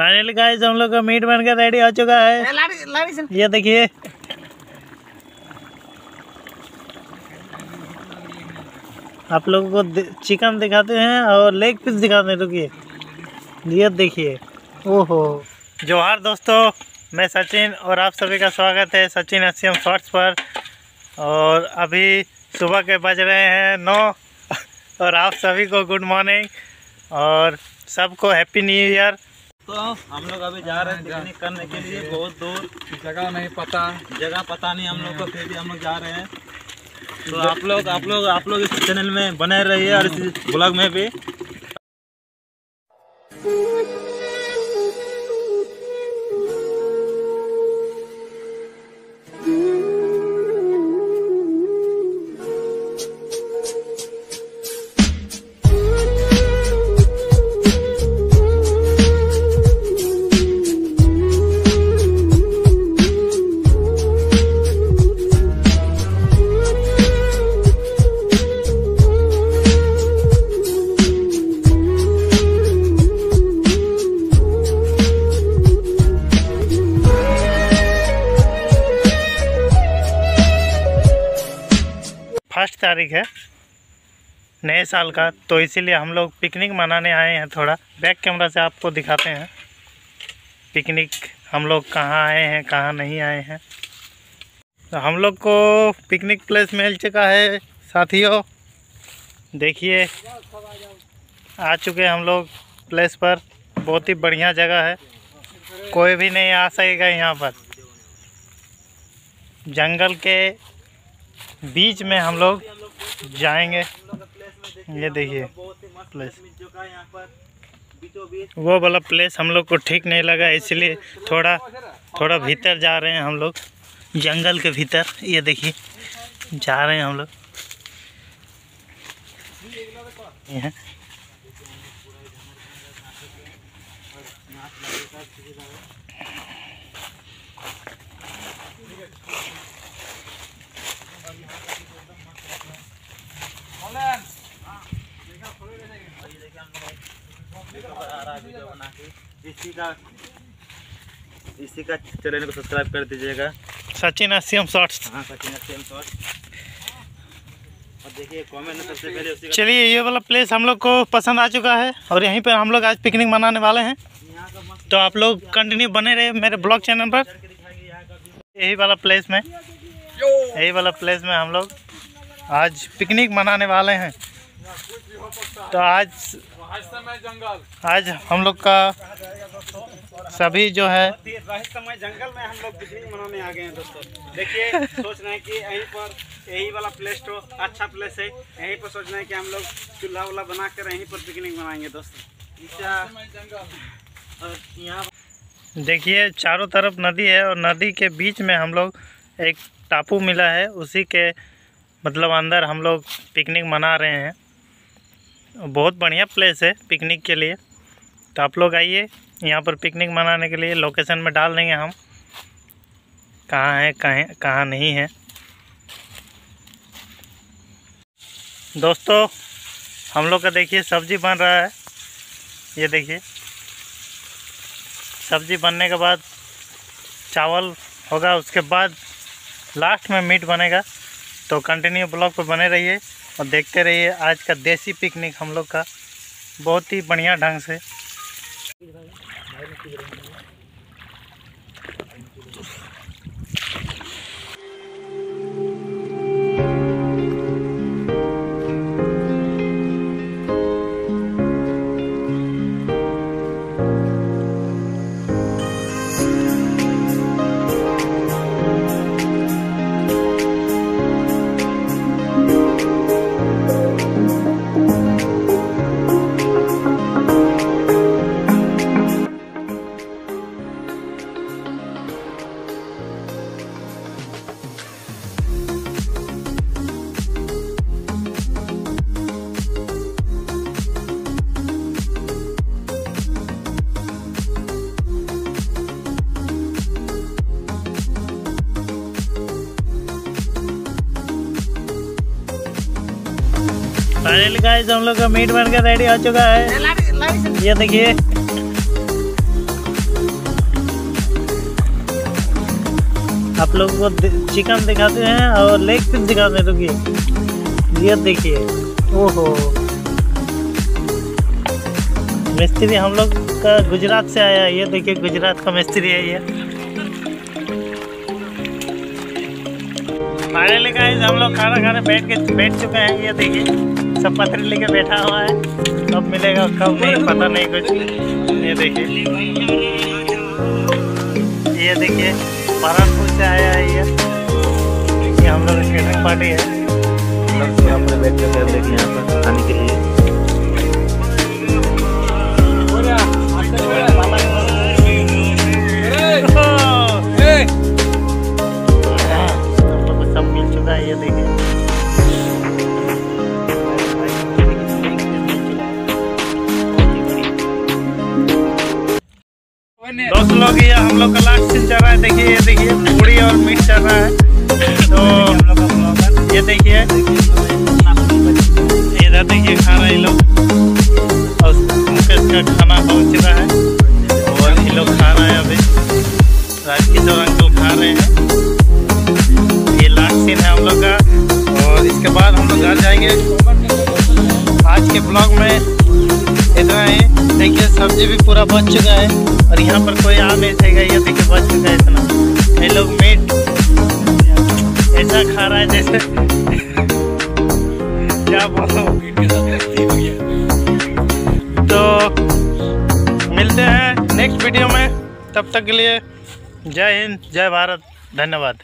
Finally guys हम लोग का मीट बनकर रेडी हो चुका है। लाड़ी लाड़ी ये देखिए। आप लोगों को दि- चिकन दिखाते हैं और लेग पीस दिखाते हैं रुकिए। ये देखिए। ओहो। जोहार दोस्तों मैं सचिन और आप सभी का स्वागत है सचिन एशियम शॉर्ट्स पर। और अभी सुबह के बज रहे हैं नौ और आप सभी को गुड मॉर्निंग। और सबको हैप्पी न्यू ईयर। तो हम लोग अभी जा रहे हैं पिकनिक करने के लिए बहुत दूर। जगह नहीं पता। जगह पता नहीं हम लोग को फिर भी हम लोग जा रहे हैं। तो आप लोग आप लोग आप लोग इस चैनल में बने रहिए और इस ब्लॉग में भी। तारीख है नए साल का। तो इसीलिए हम लोग पिकनिक मनाने आए हैं थोड़ा। बैक कैमरा से आपको दिखाते हैं। पिकनिक हम लोग कहाँ आए हैं, कहाँ नहीं आए हैं। तो हम लोग को पिकनिक प्लेस मिल चुका है। साथियों, देखिए, आ चुके हम लोग प्लेस पर। बहुत ही बढ़िया जगह है। कोई भी नहीं आ सकेगा यहाँ पर। जंगल के बीच में हम लोग जाएँगे। ये देखिए प्लेस वो वाला प्लेस हम लोग को ठीक नहीं लगा, इसलिए थोड़ा थोड़ा भीतर जा रहे हैं हम लोग। जंगल के भीतर, ये देखिए, जा रहे हैं हम लोग। ये इसी का इसी का चैनल को सब्सक्राइब कर दीजिएगा। सचिन एशियम शॉर्ट्स। हाँ सचिन सेम शॉट और देखिए कमेंट सबसे पहले चलिए ये वाला प्लेस हम लोग को पसंद आ चुका है और यहीं पर हम लोग आज पिकनिक मनाने वाले हैं। का तो आप लोग कंटिन्यू बने रहे मेरे ब्लॉग चैनल पर। का यही वाला प्लेस में यही वाला प्लेस में हम लोग आज पिकनिक मनाने वाले हैं। तो आज जंगल। आज हम लोग का सभी जो है रहस्यमय जंगल में हम लोग पिकनिक मनाने आ गए हैं दोस्तों। देखिए सोच रहे हैं कि यहीं पर यही वाला प्लेस तो अच्छा प्लेस है। यहीं पर सोच रहे हैं कि हम लोग चूल्हा वुल्हा बना कर यहीं पर पिकनिक मनाएँगे दोस्तों। और यहाँ देखिए चारों तरफ़ नदी है और नदी के बीच में हम लोग एक टापू मिला है। उसी के मतलब अंदर हम लोग पिकनिक मना रहे हैं। बहुत बढ़िया प्लेस है पिकनिक के लिए। तो आप लोग आइए, यहाँ पर पिकनिक मनाने के लिए लोकेशन में डाल देंगे हम। कहाँ है, कहाँ कहाँ नहीं है। दोस्तों, हम लोग का देखिए सब्ज़ी बन रहा है। ये देखिए। सब्ज़ी बनने के बाद चावल होगा, उसके बाद लास्ट में मीट बनेगा। तो कंटिन्यू ब्लॉग पर बने रहिए और देखते रहिए आज का देसी पिकनिक हम लोग का। बहुत ही बढ़िया ढंग से। फाइनली गाइस हम लोग का मीट बनकर रेडी हो चुका है। ये देखिए। आप लोगों को चिकन दिखाते हैं और लेग पीस दिखाते हैं रुकिए। ये देखिए। ओहो। मिस्त्री हम लोग का गुजरात से आया है। ये देखिए गुजरात का मिस्त्री है ये। फाइनली गाइस हम लोग खाना खाने बैठ के बैठ चुके हैं। ये देखिए। सब पत्र लेके बैठा हुआ है। कब मिलेगा, कब नहीं, पता नहीं कुछ। ये देखिए। ये देखिए बहरमपुर से आया है ये। हम लोग पार्टी है। लोग पूरा यहाँ पर, खाने के लिए। दोस्त लोग ये हम लोग का लास्ट सीन चल रहा है। देखिए, ये देखिए पूड़ी और मीट चल रहा है। तो ये देखिए, इधर देखिए, खा रहे लोग। और मुकेश का खाना पहुँच चुका है। और ये लोग खा रहे हैं अभी। राजकिशोर अंकल खा रहे हैं। ये लास्ट सीन है हम लोग का। और इसके बाद हम लोग घर जाएँगे। आज के ब्लॉग में देखिए, सब्ज़ी भी पूरा बच चुका है और यहाँ पर कोई आ नहीं सकेगा, ये देखिए बच चुका है इतना। ये लोग मीट ऐसा खा रहा है जैसे क्या बोलो? तो मिलते हैं नेक्स्ट वीडियो में। तब तक के लिए जय हिंद, जय भारत, धन्यवाद।